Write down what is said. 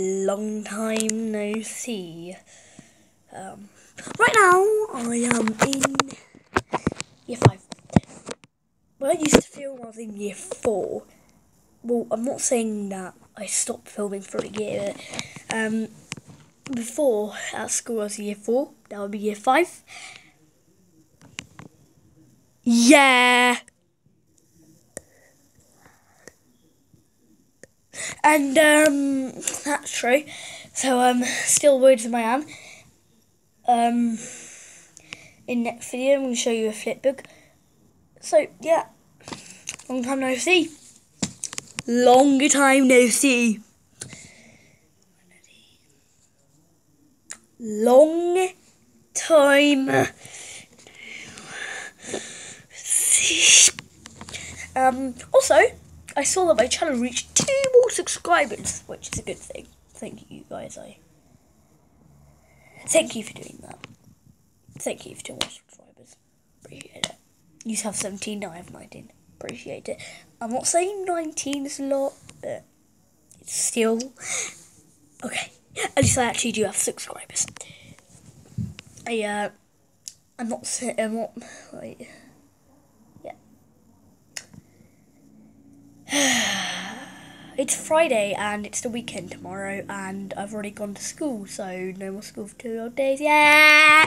long time no see. Um, right now, I am in year five. When I used to film, I was in year four. Well, I'm not saying that I stopped filming for a year. Um, before at school, I was year four. That would be year five. Yeah. And um, that's true. So um, still words of my am. Um, in next video, I'm going to show you a flip book. So yeah, long time no see. Longer time no see. Long time. See. Um, also, I saw that my channel reached two more subscribers, which is a good thing. Thank you guys. I thank you for doing that. Thank you for two more subscribers. Appreciate it. You have 17, now I have 19. Appreciate it. I'm not saying 19 is a lot, but it's still okay. At least I actually do have subscribers. I uh, I'm not. I'm not. Wait. It's Friday and it's the weekend tomorrow, and I've already gone to school, so no more school for two odd days. Yeah.